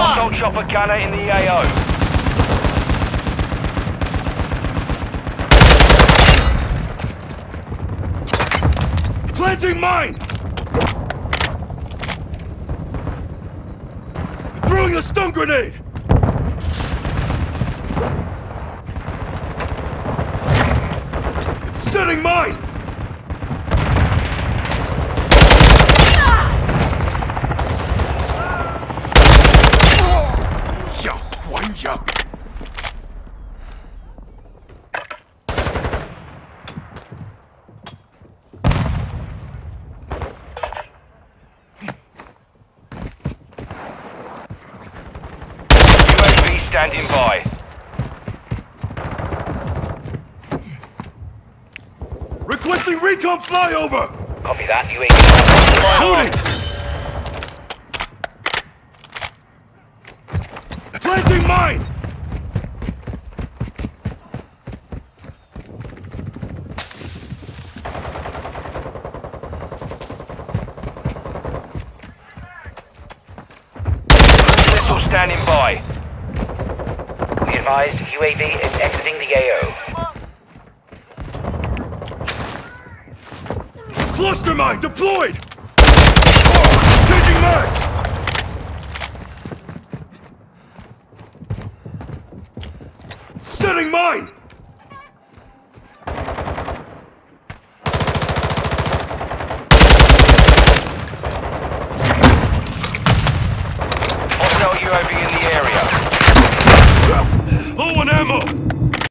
Hostile chopper gunner in the AO. Planting mine! Throwing a stun grenade! Setting mine! Ya! UAV standing by. Requesting recon flyover! Copy that. UAV. Loading! Planting mine! Missile standing by. Be advised, UAV is exiting the AO. Cluster mine deployed! Changing mags! getting mine! Hostile UAV in the area.